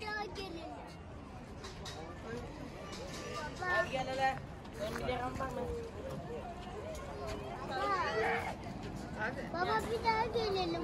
bir daha gelelim. Baba, Hadi gel hele. 10 liram var mı? baba, baba bir daha gelelim.